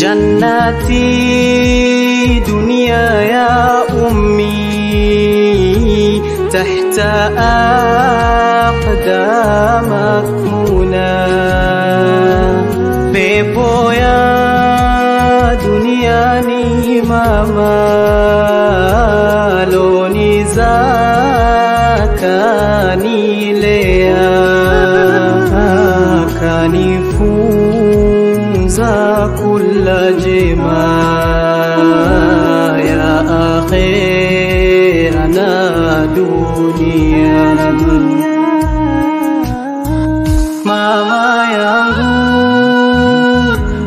جناتي دنيا يا أمي. تحت أقدامك هنا بيبو يا دنيا ني ماما لوني زاكاني لي kula jema ya akhira na dunia mama yangu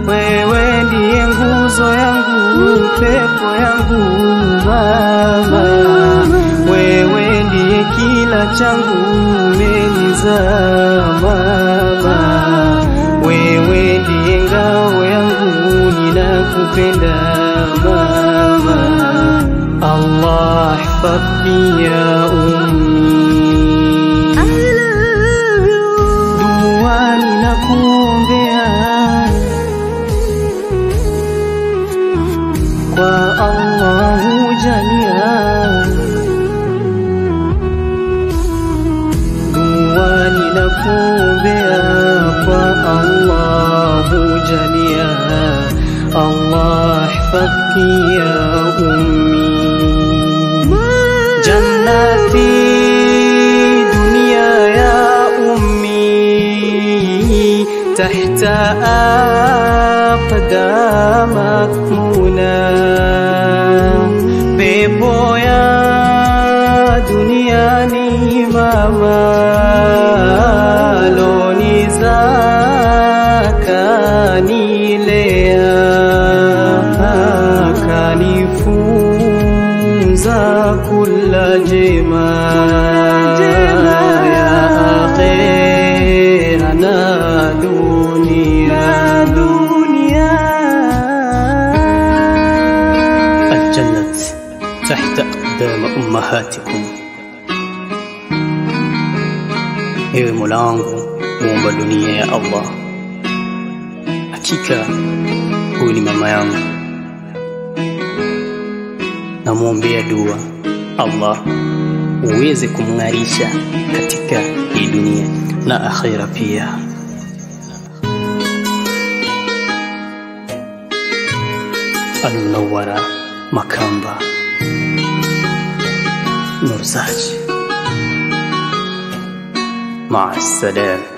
wewe ndiye nguzo yangu pepo yangu mama. Wewe ndiye kila changu umenizaa ninakupenda mama Allah hifadhi ya ummi dua ninakuombea kwa Allahu jalia dua ninakuombea kwa Allahu jalia Allah hifadhi ya ummi jannati dunia ya ummi tahta aqdamak muna kufunza kula jema ya akhira na dunia الجنة تحت أقدام أمهاتكم. أيوه ملانغو موبا دنيا يا الله. حقيقه هو ماما يانغو. namwombea dua allah uweze kumng'arisha katika hii dunia na akhira pia almunawara makamba nurzaji مع السلامه